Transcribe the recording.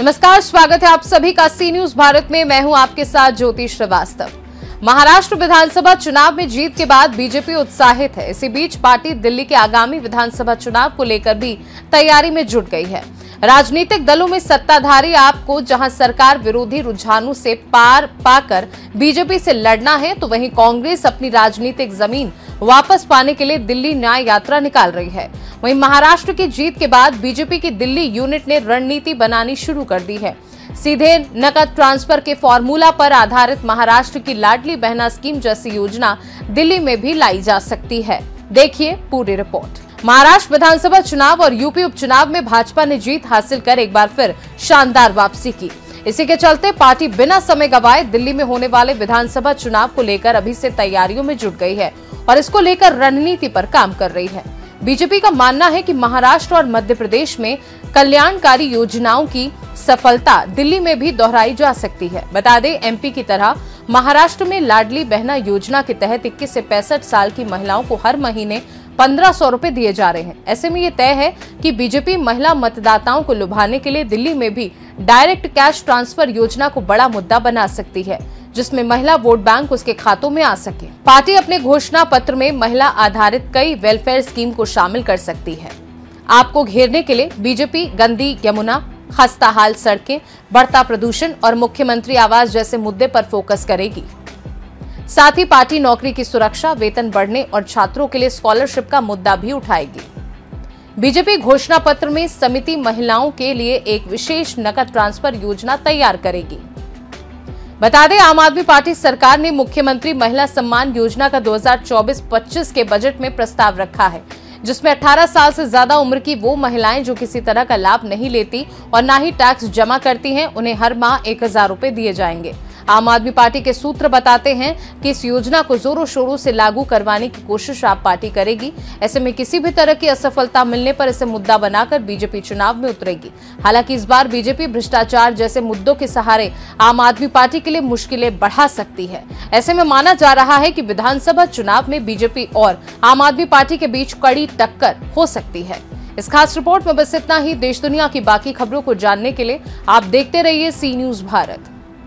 नमस्कार, स्वागत है आप सभी का सी न्यूज़ भारत में। मैं हूँ आपके साथ ज्योति श्रीवास्तव। महाराष्ट्र विधानसभा चुनाव में जीत के बाद बीजेपी उत्साहित है। इसी बीच पार्टी दिल्ली के आगामी विधानसभा चुनाव को लेकर भी तैयारी में जुट गई है। राजनीतिक दलों में सत्ताधारी आपको जहाँ सरकार विरोधी रुझानों से पार पाकर बीजेपी से लड़ना है तो वहीं कांग्रेस अपनी राजनीतिक ज़मीन वापस पाने के लिए दिल्ली न्याय यात्रा निकाल रही है। वहीं महाराष्ट्र की जीत के बाद बीजेपी की दिल्ली यूनिट ने रणनीति बनानी शुरू कर दी है। सीधे नकद ट्रांसफ़र के फॉर्मूला पर आधारित महाराष्ट्र की लाडली बहना स्कीम जैसी योजना दिल्ली में भी लाई जा सकती है। देखिए पूरी रिपोर्ट। महाराष्ट्र विधानसभा चुनाव और यूपी उपचुनाव में भाजपा ने जीत हासिल कर एक बार फिर शानदार वापसी की। इसी के चलते पार्टी बिना समय गवाए दिल्ली में होने वाले विधानसभा चुनाव को लेकर अभी से तैयारियों में जुट गई है और इसको लेकर रणनीति पर काम कर रही है। बीजेपी का मानना है कि महाराष्ट्र और मध्य प्रदेश में कल्याणकारी योजनाओं की सफलता दिल्ली में भी दोहराई जा सकती है। बता दें, एमपी की तरह महाराष्ट्र में लाडली बहना योजना के तहत 21 से पैंसठ साल की महिलाओं को हर महीने पंद्रह सौ रूपए दिए जा रहे हैं। ऐसे में ये तय है कि बीजेपी महिला मतदाताओं को लुभाने के लिए दिल्ली में भी डायरेक्ट कैश ट्रांसफ़र योजना को बड़ा मुद्दा बना सकती है, जिसमें महिला वोट बैंक उसके खातों में आ सके। पार्टी अपने घोषणा पत्र में महिला आधारित कई वेलफेयर स्कीम को शामिल कर सकती है। आपको घेरने के लिए बीजेपी, गंदी, यमुना, खस्ताहाल, सड़कें, बढ़ता प्रदूषण और मुख्यमंत्री आवास जैसे मुद्दे पर फोकस करेगी। साथ ही पार्टी नौकरी की सुरक्षा, वेतन बढ़ने और छात्रों के लिए स्कॉलरशिप का मुद्दा भी उठाएगी। बीजेपी घोषणा पत्र में समिति महिलाओं के लिए एक विशेष नकद ट्रांसफ़र योजना तैयार करेगी। बता दें, आम आदमी पार्टी सरकार ने मुख्यमंत्री महिला सम्मान योजना का 2024-25 के बजट में प्रस्ताव रखा है, जिसमें 18 साल से ज़्यादा उम्र की वो महिलाएँ जो किसी तरह का लाभ नहीं लेती और न ही टैक्स जमा करती हैं, उन्हें हर माह एक हज़ार दिए जाएँगे। आम आदमी पार्टी के सूत्र बताते हैं कि इस योजना को जोरों शोरों से लागू करवाने की कोशिश आप पार्टी करेगी। ऐसे में किसी भी तरह की असफलता मिलने पर इसे मुद्दा बनाकर बीजेपी चुनाव में उतरेगी। हालाँकि इस बार बीजेपी भ्रष्टाचार जैसे मुद्दों के सहारे आम आदमी पार्टी के लिए मुश्किलें बढ़ा सकती है। ऐसे में माना जा रहा है कि विधानसभा चुनाव में बीजेपी और आम आदमी पार्टी के बीच कड़ी टक्कर हो सकती है। इस खास रिपोर्ट में बस इतना ही। देश दुनिया की बाकी खबरों को जानने के लिए आप देखते रहिए सी न्यूज़ भारत।